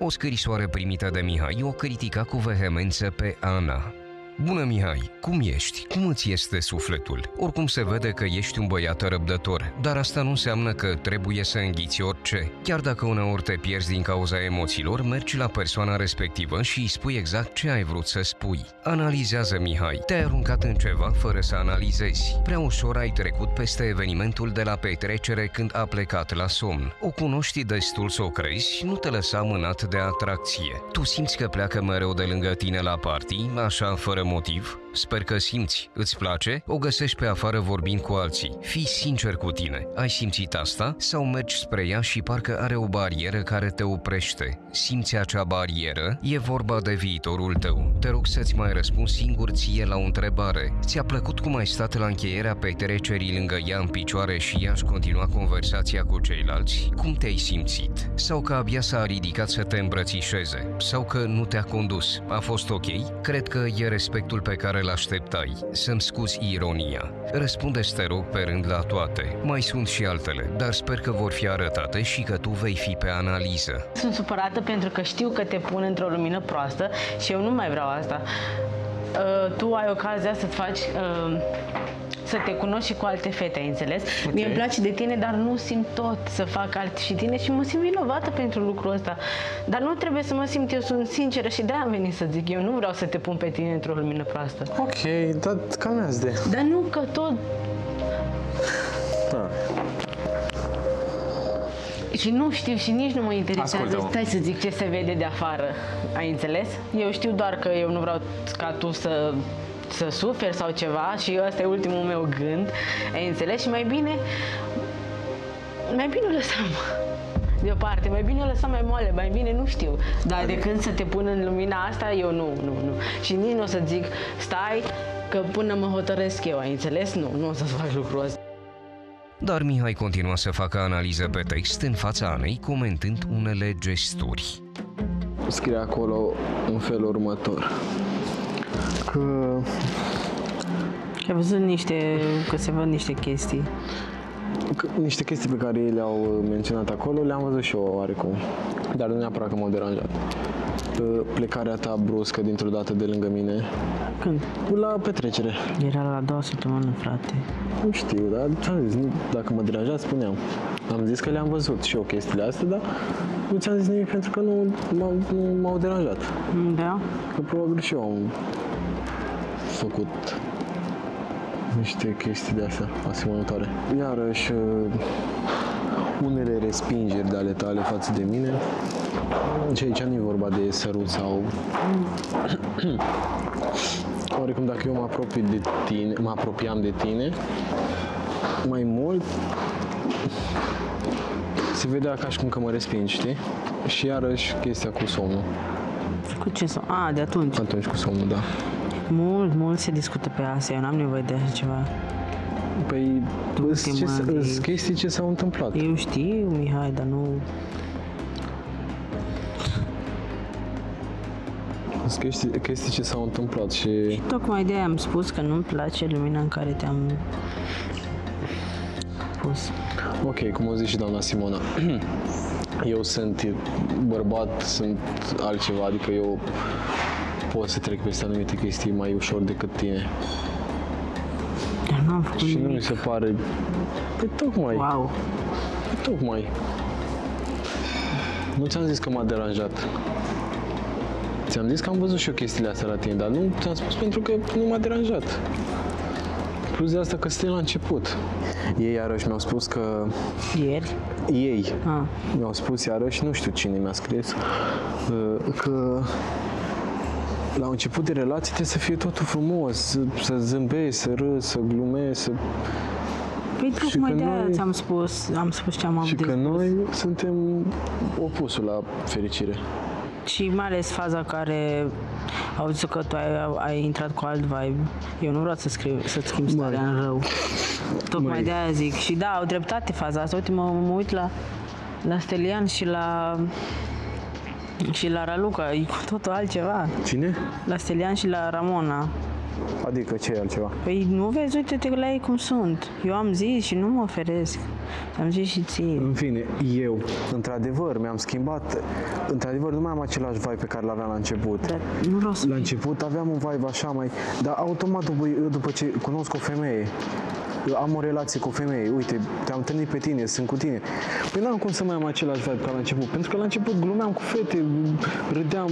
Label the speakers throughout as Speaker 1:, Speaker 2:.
Speaker 1: O scrisoare primită de Mihai o critica cu vehemență pe Ana. Bună, Mihai! Cum ești? Cum îți este sufletul? Oricum se vede că ești un băiat răbdător, dar asta nu înseamnă că trebuie să înghiți orice. Chiar dacă uneori te pierzi din cauza emoțiilor, mergi la persoana respectivă și îi spui exact ce ai vrut să spui. Analizează, Mihai. Te-ai aruncat în ceva fără să analizezi. Prea ușor ai trecut peste evenimentul de la petrecere când a plecat la somn. O cunoști destul să o crezi, nu te lăsa mânat de atracție. Tu simți că pleacă mereu de lângă tine la party, așa fără motiv? Sper că simți. Îți place? O găsești pe afară vorbind cu alții. Fii sincer cu tine. Ai simțit asta? Sau mergi spre ea și parcă are o barieră care te oprește? Simți acea barieră? E vorba de viitorul tău. Te rog să-ți mai răspunzi singur ție la o întrebare. Ți-a plăcut cum ai stat la încheierea petrecerii lângă ea în picioare și ea își continua conversația cu ceilalți? Cum te-ai simțit? Sau că abia s-a ridicat să te îmbrățișeze? Sau că nu te-a condus? A fost ok? Cred că e respectul pe care îl așteptai. Să-mi scuzi ironia. răspunde te rog, pe rând la toate. Mai sunt și altele, dar sper că vor fi arătate și că tu vei fi pe analiză.
Speaker 2: Sunt supărată pentru că știu că te pun într-o lumină proastă și eu nu mai vreau asta. Uh, tu ai ocazia să faci uh, să te cunoști și cu alte fete, ai înțeles? Okay. Mie îmi place de tine, dar nu simt tot să fac alt și tine și mă simt vinovată pentru lucrul ăsta. Dar nu trebuie să mă simt, eu sunt sinceră și de-aia am venit să zic, eu nu vreau să te pun pe tine într-o lumină proastă.
Speaker 3: Ok, dar calmează de.
Speaker 2: Dar nu că tot...
Speaker 3: Da.
Speaker 2: Și nu știu și nici nu mă interesează,
Speaker 3: Ascultă-mă.
Speaker 2: stai să zic ce se vede de afară, ai înțeles? Eu știu doar că eu nu vreau ca tu să să suferi sau ceva și ăsta e ultimul meu gând, ai înțeles? Și mai bine, mai bine o lăsăm deoparte, mai bine o lăsăm mai moale, mai bine nu știu. Dar de când să te pun în lumina asta, eu nu, nu, nu. Și nici nu o să zic, stai, că până mă hotărăsc eu, ai înțeles? Nu, nu o să fac lucrul ăsta.
Speaker 1: Dar Mihai continua să facă analiză pe text în fața Anei, comentând unele gesturi.
Speaker 3: Scrie acolo în felul următor. Că
Speaker 2: Ai văzut niște, că se văd niște chestii.
Speaker 3: Că niște chestii pe care ei le-au uh, menționat acolo le-am văzut și eu oarecum, dar nu neapărat că m-au deranjat. Uh, Plecarea ta bruscă dintr-o dată de lângă mine
Speaker 2: Când?
Speaker 3: la petrecere.
Speaker 2: Era la două săptămâni, frate.
Speaker 3: Nu știu, dar ți-am zis, nu, dacă mă deranja, spuneam. Am zis că le-am văzut și eu chestiile astea, dar nu ți-am zis nimic pentru că nu m-au, nu m-au deranjat.
Speaker 2: Da?
Speaker 3: Că probabil și eu am făcut niște chestii de astea asemănătoare. Iarăși, uh, unele respingeri de ale tale față de mine, și aici nu e vorba de sărut sau... Oricum, dacă eu mă apropii de tine, mă apropiam de tine, mai mult se vedea ca și cum că mă respingi, știi? Și iarăși chestia cu somnul.
Speaker 2: Cu ce să... A, de atunci.
Speaker 3: Atunci cu somnul, da.
Speaker 2: Mult, mult se discută pe asta, eu n-am nevoie de așa ceva.
Speaker 3: Păi, îs ce,
Speaker 2: chemări.
Speaker 3: îs chestii ce s-au întâmplat.
Speaker 2: Eu știu, Mihai, dar nu...
Speaker 3: Îs chestii, chestii ce s-au întâmplat și
Speaker 2: Tocmai de aia am spus că nu-mi place lumina în care te-am pus.
Speaker 3: Ok, cum o zice și doamna Simona, eu sunt bărbat, sunt altceva, adică eu pot să trec peste anumite chestii mai ușor decât tine.
Speaker 2: Dar nu am făcut
Speaker 3: Și nu mi
Speaker 2: nimic.
Speaker 3: se pare... Păi tocmai,
Speaker 2: Wow.
Speaker 3: păi tocmai. Nu ți-am zis că m-a deranjat. Ți-am zis că am văzut și eu chestiile astea la tine, dar nu ți-am spus pentru că nu m-a deranjat. Plus de asta că suntem la început. Ei iarăși mi-au spus că
Speaker 2: Ieri?
Speaker 3: ei
Speaker 2: Ah.
Speaker 3: mi-au spus iarăși, nu știu cine mi-a scris, uh, că la început de relație trebuie să fie totul frumos, să, să zâmbești, să râzi, să glumești, să...
Speaker 2: Păi tocmai
Speaker 3: că
Speaker 2: de aia
Speaker 3: noi-
Speaker 2: ți-am spus, am spus ce am avut
Speaker 3: și
Speaker 2: de
Speaker 3: că
Speaker 2: spus.
Speaker 3: noi suntem opusul la fericire.
Speaker 2: Și mai ales faza care au zis că tu ai, ai intrat cu alt vibe. Eu nu vreau să scriu, să-ți schimbi starea în rău. Tocmai
Speaker 3: Măi.
Speaker 2: de aia zic. Și da, au dreptate faza asta. Uite, mă, mă uit la, la Stelian și la și la Raluca, e cu totul altceva.
Speaker 3: Cine?
Speaker 2: La Stelian și la Ramona.
Speaker 3: Adică ce e altceva?
Speaker 2: Păi nu vezi, uite-te la ei cum sunt. Eu am zis și nu mă oferesc. Am zis și ție.
Speaker 3: În fine, eu, într-adevăr, mi-am schimbat, într-adevăr, nu mai am același vibe pe care l-aveam la început.
Speaker 2: Dar nu vreau să
Speaker 3: La
Speaker 2: fii-
Speaker 3: început aveam un vibe așa mai... Dar automat după, eu după ce cunosc o femeie, eu am o relație cu o femeie, uite, te-am întâlnit pe tine, sunt cu tine. Păi n-am cum să mai am același vibe ca la început, pentru că la început glumeam cu fete, râdeam,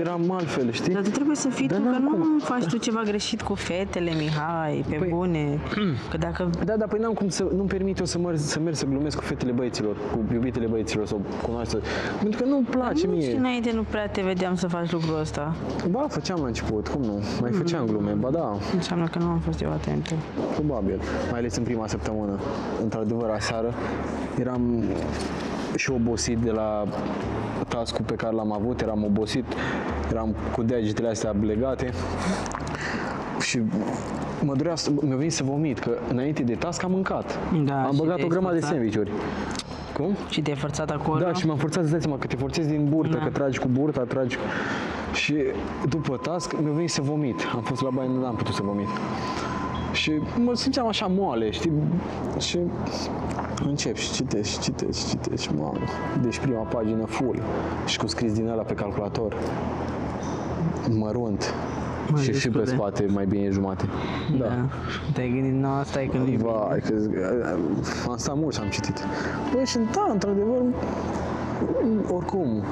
Speaker 3: eram altfel, știi?
Speaker 2: Dar tu trebuie să fii
Speaker 3: Dar
Speaker 2: tu, că
Speaker 3: n-am
Speaker 2: nu
Speaker 3: cum.
Speaker 2: faci tu ceva greșit cu fetele, Mihai, pe
Speaker 3: Păi-
Speaker 2: bune. Că dacă
Speaker 3: Da, dar păi n-am cum să, nu-mi permit eu să merg, să merg să glumesc cu fetele băieților, cu iubitele băieților sau cunoaște. Pentru că nu-mi place
Speaker 2: nici
Speaker 3: mie.
Speaker 2: înainte nu prea te vedeam să faci lucrul ăsta.
Speaker 3: Ba, făceam la început, cum nu? Mai făceam glume, ba da,
Speaker 2: Înseamnă că nu am fost eu atentă.
Speaker 3: probabil. Mai ales în prima săptămână. Într-adevăr, aseară eram și obosit de la task pe care l-am avut, eram obosit, eram cu degetele astea legate și mă durea, să- mi-a venit să vomit, că înainte de task am mâncat.
Speaker 2: Da,
Speaker 3: am
Speaker 2: și
Speaker 3: băgat
Speaker 2: te-ai
Speaker 3: o grămadă de
Speaker 2: sforțat?
Speaker 3: sandvișuri. Cum?
Speaker 2: Și te-ai forțat acolo?
Speaker 3: Da, și m-am forțat să dai seama că te forțezi din burtă,
Speaker 2: Da.
Speaker 3: că tragi cu burta, tragi... Și după task mi-a venit să vomit. Am fost la baie, nu am putut să vomit. Și mă simțeam așa moale, știi? Și încep și citesc, și citesc, și citesc și mamă. Deci prima pagină full și cu scris din ăla pe calculator. Mărunt. și și pe
Speaker 2: Majuscule.
Speaker 3: spate mai bine jumate. Da.
Speaker 2: Da. Te-ai gândit, nu, asta e când e bine.
Speaker 3: Vai, că am stat mult și am citit. Băi, și da, într-adevăr, oricum,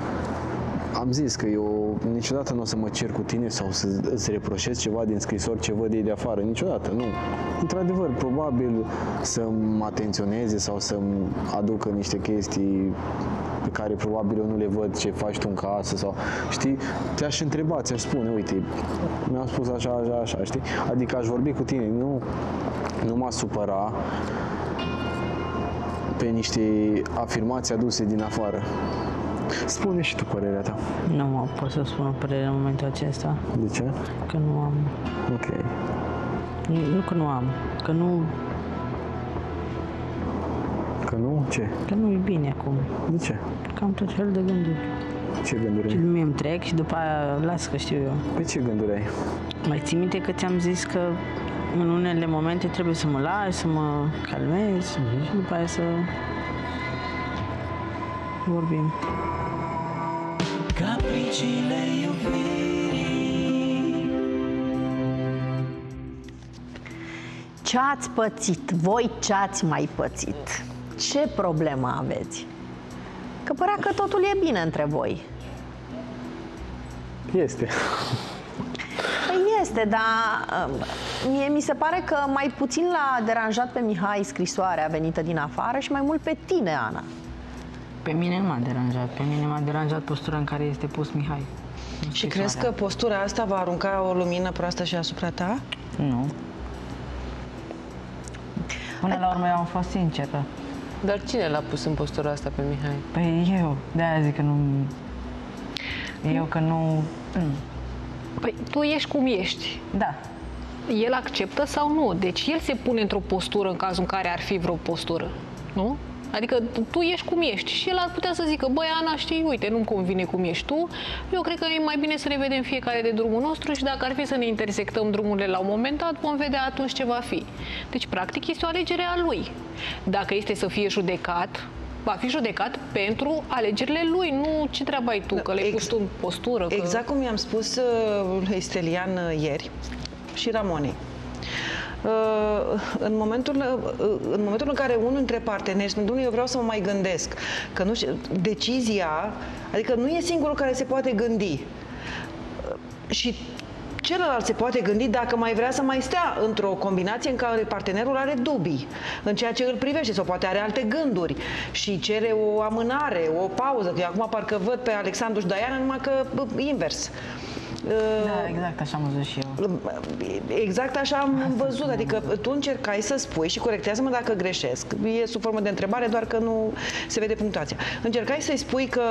Speaker 3: am zis că eu niciodată nu o să mă cer cu tine sau să îți reproșez ceva din scrisori ce văd ei de afară. Niciodată, nu. Într-adevăr, probabil să mă atenționeze sau să-mi aducă niște chestii pe care probabil eu nu le văd ce faci tu în casă sau, știi, te-aș întreba, ți-aș spune, uite, mi-am spus așa, așa, așa, știi? Adică aș vorbi cu tine, nu, nu m-aș supăra pe niște afirmații aduse din afară. Spune și tu părerea ta.
Speaker 2: Nu mă pot să spun o părere în momentul acesta,
Speaker 3: De ce?
Speaker 2: că nu am.
Speaker 3: Ok.
Speaker 2: Nu, nu că nu am, că nu,
Speaker 3: Că nu? Ce?
Speaker 2: că nu e bine acum.
Speaker 3: De ce?
Speaker 2: Că am tot felul de gânduri.
Speaker 3: Ce gânduri
Speaker 2: Și
Speaker 3: ai?
Speaker 2: mie îmi trec și după aia las că știu eu.
Speaker 3: Pe ce gânduri ai?
Speaker 2: Mai ții minte că ți-am zis că în unele momente trebuie să mă lași, să mă calmez și după aia să vorbim.
Speaker 4: Capriciile iubirii
Speaker 5: Ce ați pățit? Voi ce ați mai pățit? Ce problemă aveți? Că părea că totul e bine între voi.
Speaker 3: Este.
Speaker 5: Păi este, dar um, mie mi se pare că mai puțin l-a deranjat pe Mihai scrisoarea venită din afară și mai mult pe tine, Ana.
Speaker 2: Pe mine nu m-a deranjat, pe mine m-a deranjat postura în care este pus Mihai. Nu
Speaker 6: Și
Speaker 2: știu
Speaker 6: crezi că
Speaker 2: soarea.
Speaker 6: postura asta va arunca o lumină proastă și asupra ta?
Speaker 2: Nu. Până la urmă eu am fost sinceră.
Speaker 7: Dar cine l-a pus în postura asta pe Mihai?
Speaker 2: Păi eu, de-aia zic că nu... Eu că nu...
Speaker 8: Păi tu ești cum ești.
Speaker 2: Da.
Speaker 8: El acceptă sau nu? Deci el se pune într-o postură în cazul în care ar fi vreo postură. Nu? Adică tu ești cum ești și el ar putea să zică, băi Ana, știi, uite, nu-mi convine cum ești tu, eu cred că e mai bine să ne vedem fiecare de drumul nostru și dacă ar fi să ne intersectăm drumurile la un moment dat, vom vedea atunci ce va fi. Deci, practic, este o alegere a lui. Dacă este să fie judecat, va fi judecat pentru alegerile lui, nu ce treabă ai tu, că le-ai
Speaker 6: Ex-
Speaker 8: pus tu în postură. Că...
Speaker 6: Exact cum i-am spus uh, lui Stelian uh, ieri și Ramonei. Uh, în momentul, uh, în momentul în care unul dintre parteneri spune, domnule, eu vreau să mă mai gândesc, că nu știu, decizia, adică nu e singurul care se poate gândi. Uh, Și celălalt se poate gândi dacă mai vrea să mai stea într-o combinație în care partenerul are dubii în ceea ce îl privește sau poate are alte gânduri și cere o amânare, o pauză, că eu acum parcă văd pe Alexandru și Diana numai că bă, invers. Uh,
Speaker 2: Da, exact așa am văzut și eu.
Speaker 6: Exact așa am văzut, adică tu încercai să spui și corectează-mă dacă greșesc. E sub formă de întrebare, doar că nu se vede punctuația. Încercai să-i spui că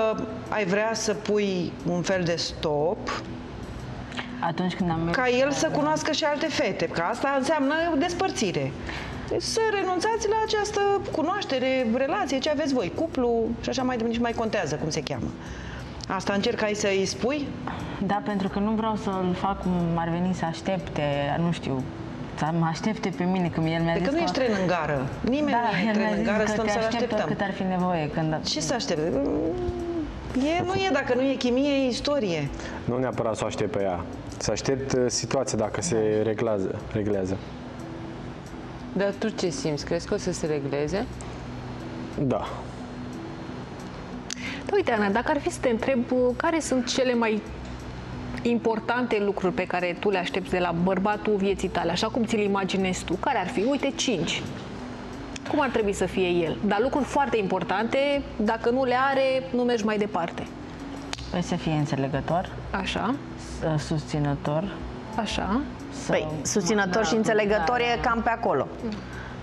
Speaker 6: ai vrea să pui un fel de stop
Speaker 2: Atunci când am mers...
Speaker 6: ca el să cunoască și alte fete, că asta înseamnă despărțire. Deci să renunțați la această cunoaștere, relație, ce aveți voi, cuplu și așa mai departe, nici mai contează cum se cheamă. Asta încercai să-i spui?
Speaker 2: Da, pentru că nu vreau să-l fac cum ar veni să aștepte, nu știu, să mă aștepte pe mine, când el mi-a
Speaker 6: De
Speaker 2: zis
Speaker 6: că nu ești tren în gară. Nimeni
Speaker 2: da,
Speaker 6: nu e
Speaker 2: el
Speaker 6: tren
Speaker 2: mi-a
Speaker 6: în
Speaker 2: zis
Speaker 6: gară,
Speaker 2: că
Speaker 6: stăm
Speaker 2: te
Speaker 6: să-l
Speaker 2: aștept
Speaker 6: așteptăm.
Speaker 2: cât ar fi nevoie. Când...
Speaker 6: Ce să aștepte? E, nu e, dacă nu e chimie, e istorie.
Speaker 3: Nu neapărat să o aștept pe ea. Să aștept uh, situația dacă se reglează. reglează.
Speaker 7: Dar tu ce simți? Crezi că o să se regleze?
Speaker 3: Da.
Speaker 8: Da, uite, Ana, dacă ar fi să te întreb uh, care sunt cele mai importante lucruri pe care tu le aștepți de la bărbatul vieții tale, așa cum ți-l imaginezi tu, care ar fi? Uite, cinci. Cum ar trebui să fie el? Dar lucruri foarte importante, dacă nu le are, nu mergi mai departe.
Speaker 2: Păi să fie înțelegător,
Speaker 8: Așa,
Speaker 2: să- susținător,
Speaker 8: așa.
Speaker 2: să
Speaker 5: Păi, susținător
Speaker 2: Da,
Speaker 5: și înțelegător
Speaker 2: da,
Speaker 5: e cam pe acolo.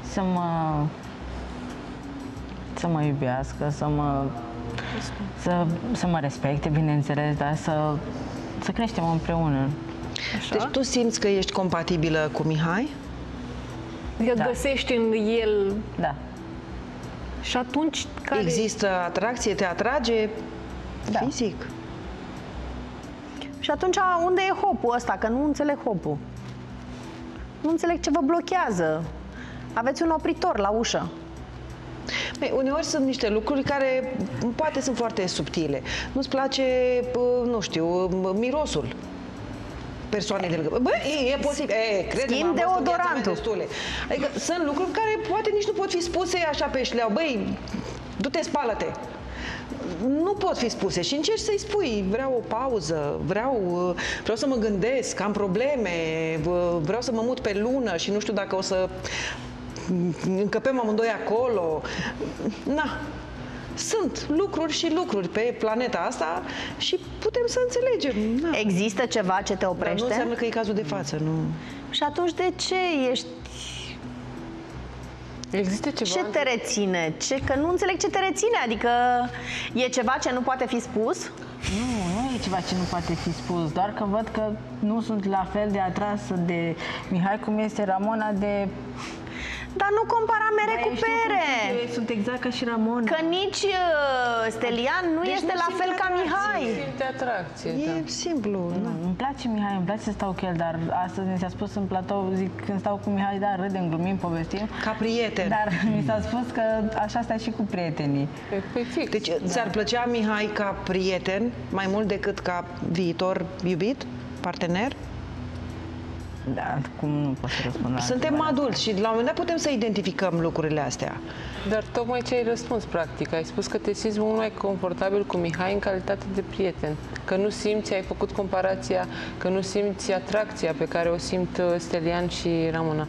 Speaker 2: să mă să mă iubească, să mă să, să mă respecte, bineînțeles, dar să, să creștem împreună.
Speaker 8: așa.
Speaker 6: Deci tu simți că ești compatibilă cu Mihai?
Speaker 8: Adică
Speaker 2: Da.
Speaker 8: găsești în el
Speaker 2: Da.
Speaker 8: și atunci care...
Speaker 6: Există atracție, te atrage
Speaker 2: Da.
Speaker 6: fizic?
Speaker 5: Și atunci unde e hopul ăsta? Că nu înțeleg hopul. Nu înțeleg ce vă blochează. Aveți un opritor la ușă.
Speaker 6: Băi, uneori sunt niște lucruri care poate sunt foarte subtile. Nu-ți place, pă, nu știu, mirosul persoanei de lângă. Bă, e, e posibil. E, crede
Speaker 5: Schimb deodorantul.
Speaker 6: Destule. Adică sunt lucruri care poate nici nu pot fi spuse așa pe șleau. Băi, du-te, spală-te. Nu pot fi spuse și încerci să-i spui, vreau o pauză, vreau, uh, vreau să mă gândesc, am probleme, uh, vreau să mă mut pe lună și nu știu dacă o să încăpem amândoi acolo. Na, sunt lucruri și lucruri pe planeta asta și putem să înțelegem. Na.
Speaker 5: Există ceva ce te
Speaker 6: Dar nu
Speaker 5: oprește?
Speaker 6: înseamnă că e cazul de față, nu.
Speaker 5: Și atunci de ce ești...
Speaker 7: Există ceva?
Speaker 5: Ce te reține? Ce, că nu înțeleg ce te reține. Adică e ceva ce nu poate fi spus?
Speaker 2: Nu, nu e ceva ce nu poate fi spus, doar că văd că nu sunt la fel de atrasă de Mihai cum este Ramona de...
Speaker 5: Dar nu compara mere
Speaker 2: Dar
Speaker 5: cu
Speaker 2: eu știu cum
Speaker 5: pere.
Speaker 2: sunt, eu sunt exact ca și Ramona.
Speaker 5: Că nici uh, Stelian nu
Speaker 6: Deci
Speaker 5: este
Speaker 6: nu
Speaker 5: la
Speaker 6: simte
Speaker 5: fel ca
Speaker 6: atracție.
Speaker 5: Mihai.
Speaker 7: Simte atracție, da.
Speaker 6: E simplu. Na.
Speaker 2: Îmi place Mihai, îmi place să stau cu el, dar astăzi mi s-a spus în platou, zic, când stau cu Mihai, da, râdem, glumim, povestim.
Speaker 6: Ca prieten.
Speaker 2: Dar mi s-a spus că așa stai și cu prietenii.
Speaker 7: Păi, păi fix.
Speaker 6: Deci ți-ar plăcea Mihai ca prieten mai mult decât ca viitor iubit, partener?
Speaker 2: Da, cum nu pot să răspund la
Speaker 6: Suntem
Speaker 2: întrebarea asta?
Speaker 6: adulți și la un moment dat putem să identificăm lucrurile astea.
Speaker 7: Dar tocmai ce ai răspuns, practic. Ai spus că te simți mult mai confortabil cu Mihai în calitate de prieten. Că nu simți, ai făcut comparația, că nu simți atracția pe care o simt uh, Stelian și Ramona.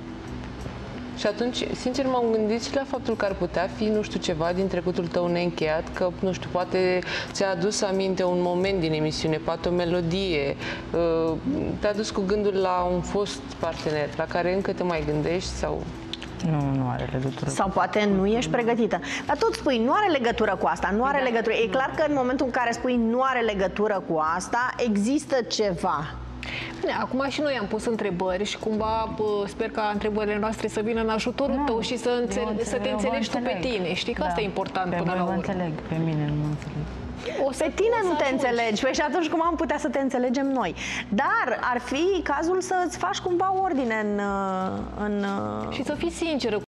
Speaker 7: Și atunci, sincer, m-am gândit și la faptul că ar putea fi, nu știu, ceva din trecutul tău neîncheiat, că, nu știu, poate ți-a adus aminte un moment din emisiune, poate o melodie, uh, te-a dus cu gândul la un fost partener la care încă te mai gândești sau...
Speaker 2: Nu, nu are legătură.
Speaker 5: Sau poate nu ești pregătită. Dar tot spui, nu are legătură cu asta, nu are
Speaker 2: Da.
Speaker 5: legătură. E clar că în momentul în care spui nu are legătură cu asta, există ceva.
Speaker 8: Bine, acum și noi am pus întrebări și cumva bă, sper ca întrebările noastre să vină în ajutorul
Speaker 2: Nu,
Speaker 8: tău și să,
Speaker 2: eu
Speaker 8: înțele-
Speaker 2: înțeleg,
Speaker 8: să te
Speaker 2: eu vă
Speaker 8: înțelegi tu pe
Speaker 2: înțeleg.
Speaker 8: tine. Știi că
Speaker 2: Da.
Speaker 8: asta e important
Speaker 2: pe
Speaker 8: până
Speaker 2: voi
Speaker 8: la
Speaker 2: vă
Speaker 8: urmă.
Speaker 2: înțeleg, pe mine nu mă înțeleg.
Speaker 8: O să
Speaker 5: Pe tine
Speaker 8: o
Speaker 5: nu
Speaker 8: să
Speaker 5: te
Speaker 8: ajungi.
Speaker 5: înțelegi. Păi și atunci cum am putea să te înțelegem noi? Dar ar fi cazul să-ți faci cumva ordine în... în
Speaker 8: Și să fii sinceră